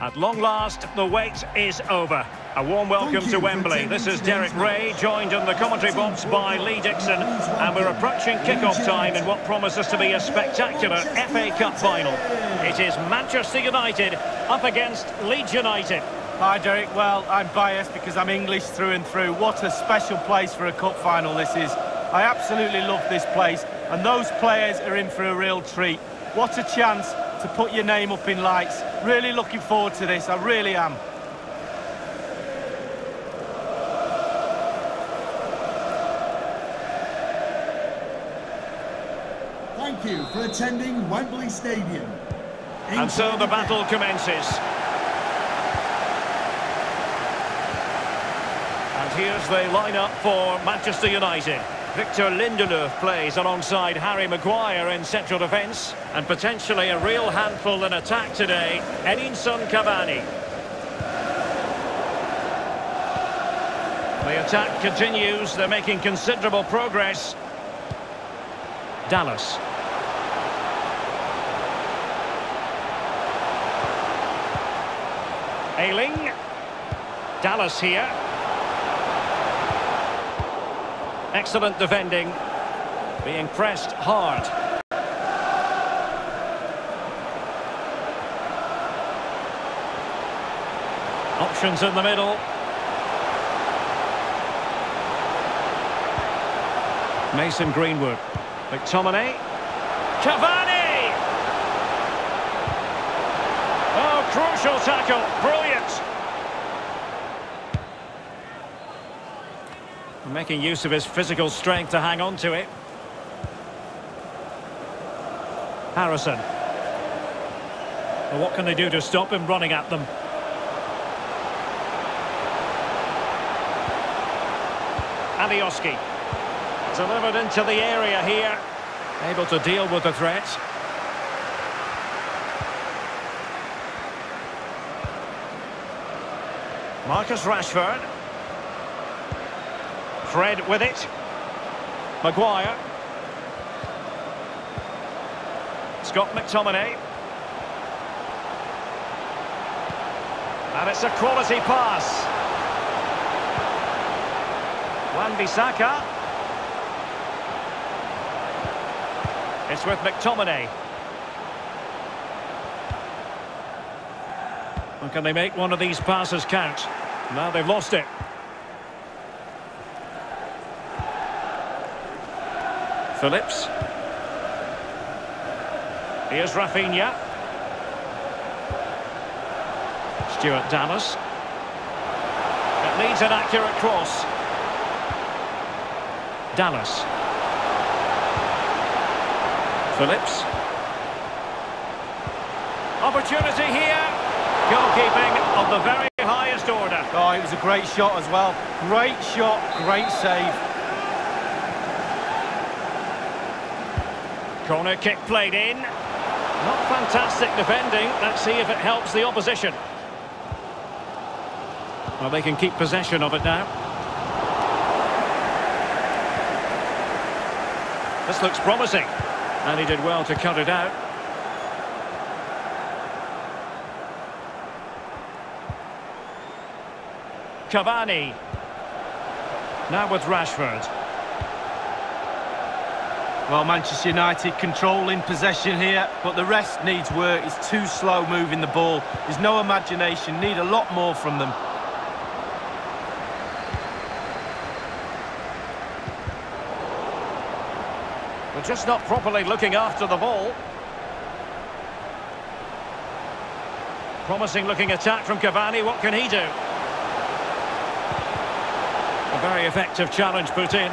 At long last, the wait is over. A warm welcome to Wembley. This is Derek Rae, joined in the commentary box by Lee Dixon, and we're approaching kick-off time in what promises to be a spectacular FA Cup final. It is Manchester United up against Leeds United. Hi Derek, well I'm biased because I'm English through and through. What a special place for a cup final this is. I absolutely love this place and those players are in for a real treat. What a chance to put your name up in lights. Really looking forward to this, I really am. Thank you for attending Wembley Stadium. And so the battle commences. And here's the lineup for Manchester United. Victor Lindelof plays alongside Harry Maguire in central defence. And potentially a real handful in attack today, Edinson Cavani. The attack continues, they're making considerable progress. Dallas. Ayling. Dallas here. Excellent defending. Being pressed hard. Options in the middle. Mason Greenwood. McTominay. Cavani! Oh, crucial tackle. Brilliant. Making use of his physical strength to hang on to it. Harrison. Well, what can they do to stop him running at them? Alioski. Delivered into the area here. Able to deal with the threat. Marcus Rashford. Fred with it. Maguire. Scott McTominay. And it's a quality pass. Wan-Bissaka. It's with McTominay. And can they make one of these passes count? Now they've lost it. Phillips. Here's Raphinha. Stuart Dallas. It needs an accurate cross. Dallas. Phillips. Opportunity here. Goalkeeping of the very highest order. Oh, it was a great shot as well. Great shot, great save. Corner kick played in. Not fantastic defending. Let's see if it helps the opposition. Well, they can keep possession of it now. This looks promising. And he did well to cut it out. Cavani. Now with Rashford. Well, Manchester United controlling possession here, but the rest needs work. It's too slow moving the ball. There's no imagination. Need a lot more from them. They're just not properly looking after the ball. Promising looking attack from Cavani. What can he do? A very effective challenge put in.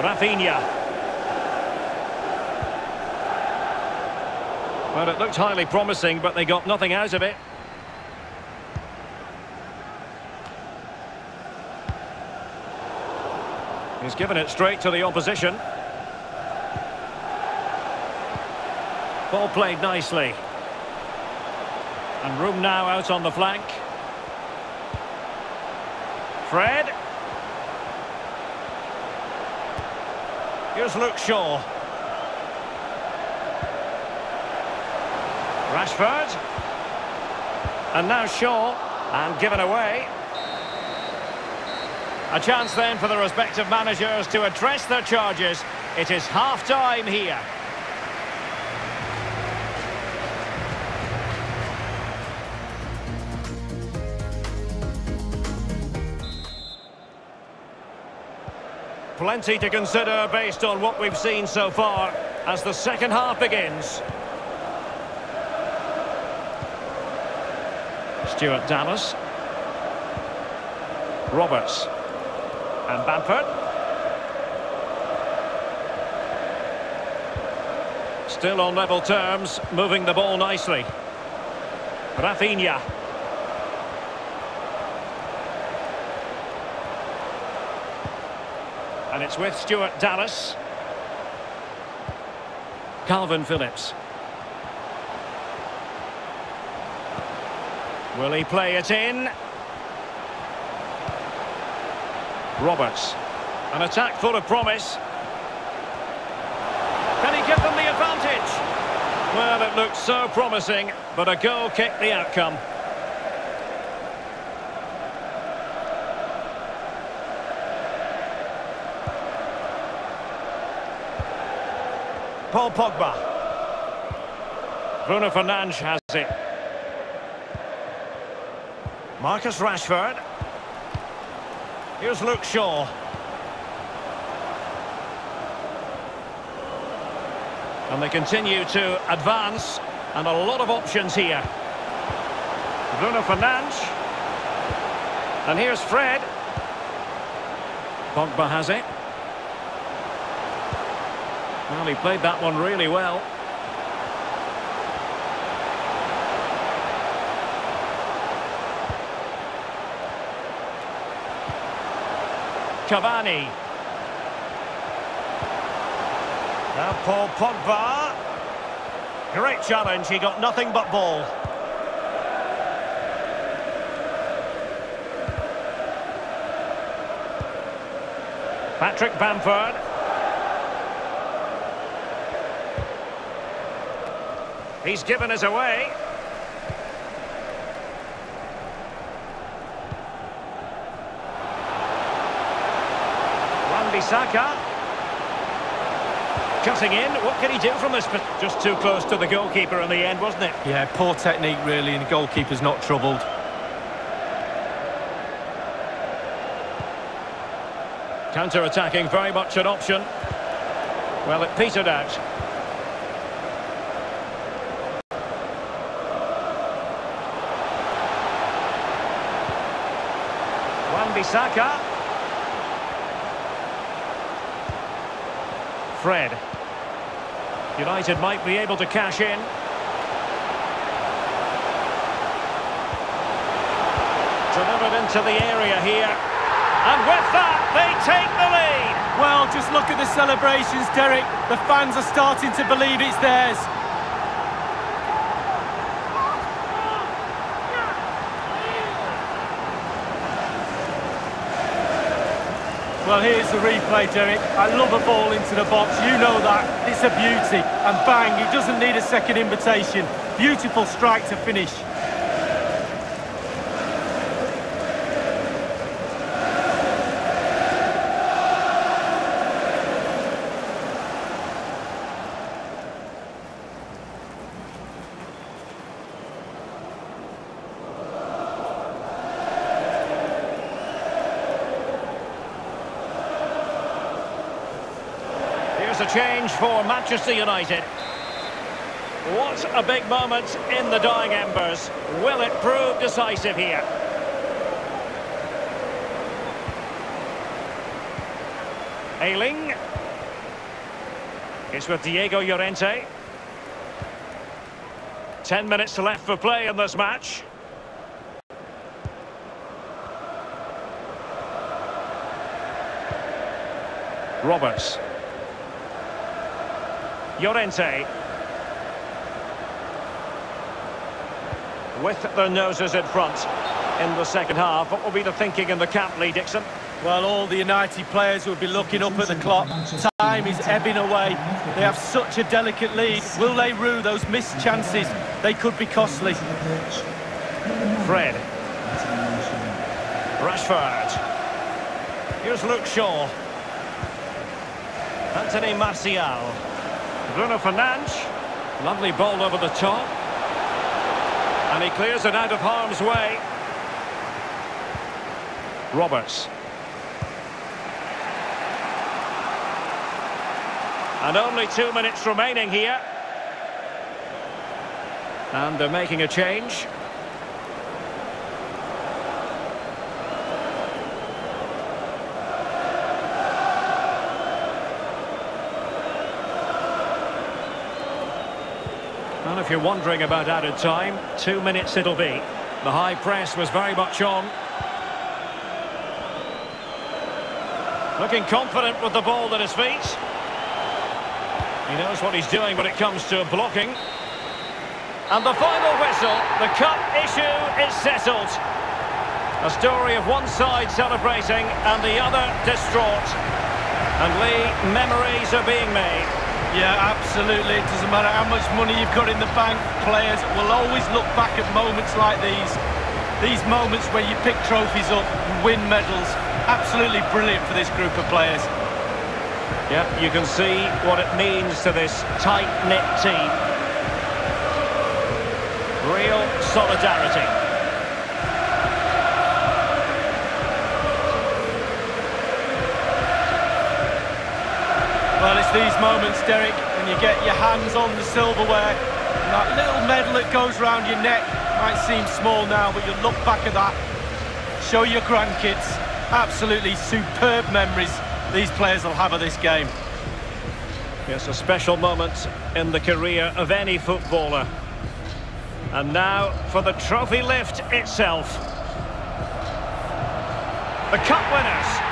Raphinha. Well, it looked highly promising, but they got nothing out of it. He's given it straight to the opposition. Ball played nicely. And room now out on the flank. Fred. Here's Luke Shaw. Rashford. And now Shaw. And given away. A chance then for the respective managers to address their charges. It is half-time here. Plenty to consider based on what we've seen so far as the second half begins. Stuart Dallas. Roberts. And Bamford. Still on level terms, moving the ball nicely. Raphinha. And it's with Stuart Dallas. Kalvin Phillips. Will he play it in? Roberts. An attack full of promise. Can he give them the advantage? Well, it looked so promising, but a goal kicked the outcome. Paul Pogba. Bruno Fernandes has it. Marcus Rashford. Here's Luke Shaw. And they continue to advance, and a lot of options here. Bruno Fernandes. And here's Fred. Pogba has it. Well, he played that one really well. Cavani. Now Paul Pogba. Great challenge, he got nothing but ball. Patrick Bamford. He's given us away. Wan-Bissaka. Cutting in, what can he do from this? But just too close to the goalkeeper in the end, wasn't it? Yeah, poor technique really, and the goalkeeper's not troubled. Counter-attacking, very much an option. Well, it petered out. Wan-Bissaka. Fred. United might be able to cash in. Delivered into the area here. And with that, they take the lead. Well, just look at the celebrations, Derek. The fans are starting to believe it's theirs. Well, here's the replay, Derek. I love a ball into the box. You know that. It's a beauty. And bang, he doesn't need a second invitation. Beautiful strike to finish. A change for Manchester United. What a big moment in the dying embers. Will it prove decisive here? Ayling. It's with Diego Llorente. Ten minutes left for play in this match. Roberts. Llorente. With their noses in front in the second half. What will be the thinking in the camp, Lee Dixon? Well, all the United players will be looking up at the clock. Time is ebbing away. They have such a delicate lead. Will they rue those missed chances? They could be costly. Fred. Rashford. Here's Luke Shaw. Anthony Martial. Bruno Fernandes. Lovely ball over the top. And he clears it out of harm's way. Roberts. And only two minutes remaining here. And they're making a change. If you're wondering about added time, two minutes it'll be. The high press was very much on. Looking confident with the ball at his feet. He knows what he's doing when it comes to blocking. And the final whistle, the cup issue is settled. A story of one side celebrating and the other distraught. And Lee, memories are being made. Yeah, absolutely. It doesn't matter how much money you've got in the bank. Players will always look back at moments like these. These moments where you pick trophies up and win medals. Absolutely brilliant for this group of players. Yeah, you can see what it means to this tight-knit team. Real solidarity. Well, it's these moments, Derek, when you get your hands on the silverware, and that little medal that goes round your neck might seem small now, but you look back at that, show your grandkids, absolutely superb memories these players will have of this game. It's a special moment in the career of any footballer. And now for the trophy lift itself. The cup winners